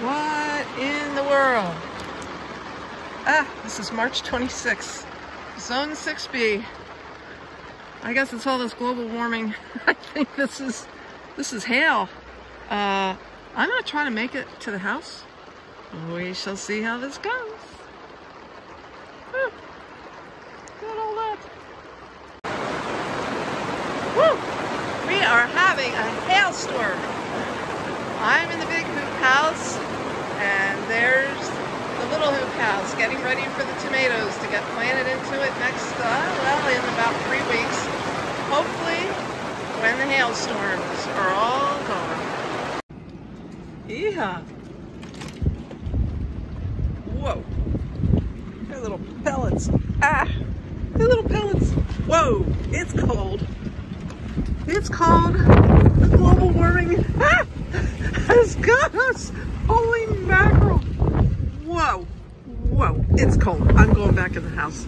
What in the world? Ah, this is March 26th. Zone 6B. I guess it's all this global warming. I think this is this is hail. Uh, I'm gonna try to make it to the house. We shall see how this goes. Good that. Woo! We are having a hailstorm. I'm in the big hoop house, and there's the little hoop house getting ready for the tomatoes to get planted into it next, uh, well, in about three weeks. Hopefully, when the hailstorms are all gone. Yeehaw! Whoa! They're little pellets. Ah! They're little pellets. Whoa! It's cold. It's cold. The global warming ah, us. Holy mackerel. Whoa. Whoa. It's cold. I'm going back in the house.